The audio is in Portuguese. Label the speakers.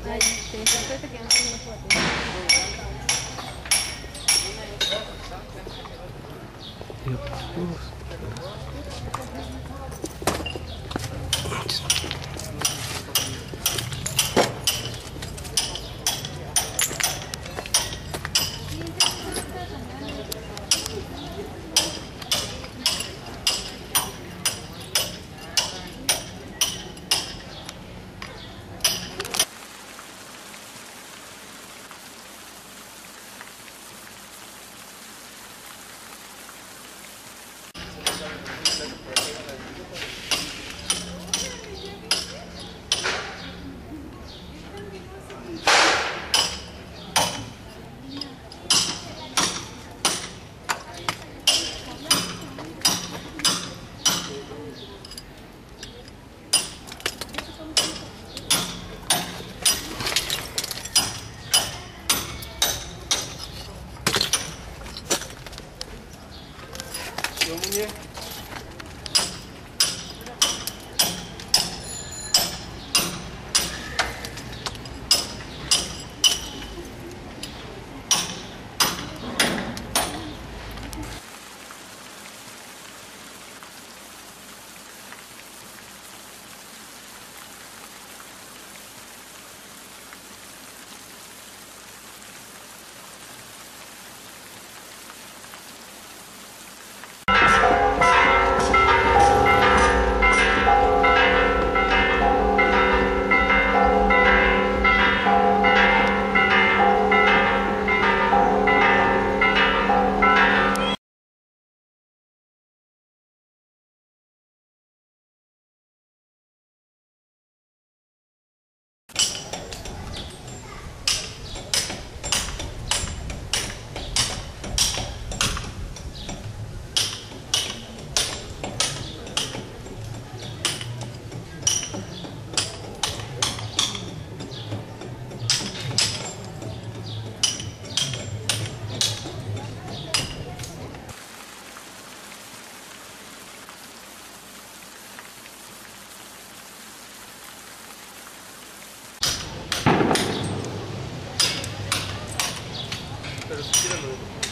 Speaker 1: 50 gramas, a gente tem 50 gramas de poder.
Speaker 2: Meu Deus. 그래서 기름을